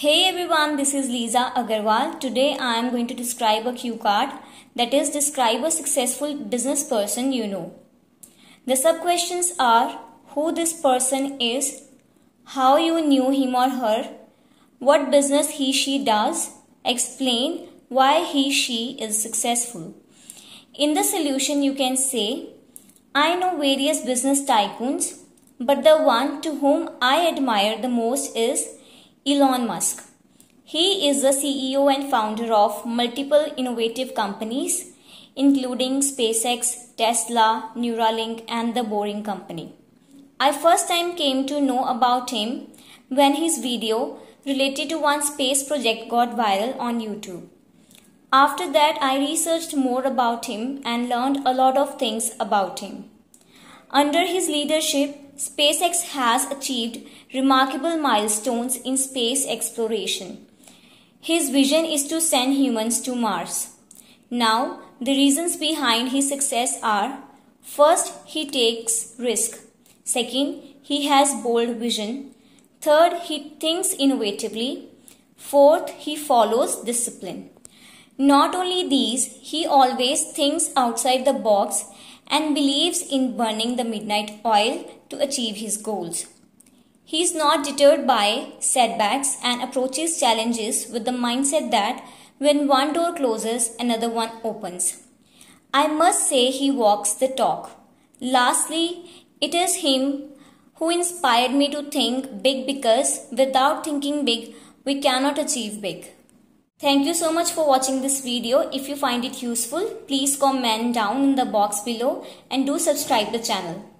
Hey everyone, this is Lisa Agarwal. Today I am going to describe a cue card that is describe a successful business person you know. The sub questions are who this person is, how you knew him or her, what business he she does, explain why he she is successful. In the solution you can say I know various business tycoons but the one to whom I admire the most is Elon Musk. He is the CEO and founder of multiple innovative companies, including SpaceX, Tesla, Neuralink, and the Boring Company. I first time came to know about him when his video related to one space project got viral on YouTube. After that, I researched more about him and learned a lot of things about him. Under his leadership, SpaceX has achieved remarkable milestones in space exploration. His vision is to send humans to Mars. Now, the reasons behind his success are first, he takes risk. Second, he has bold vision. Third, he thinks innovatively. Fourth, he follows discipline. Not only these, he always thinks outside the box and believes in burning the midnight oil to achieve his goals. He is not deterred by setbacks and approaches challenges with the mindset that when one door closes, another one opens. I must say he walks the talk. Lastly, it is him who inspired me to think big because without thinking big, we cannot achieve big. Thank you so much for watching this video. If you find it useful, please comment down in the box below and do subscribe the channel.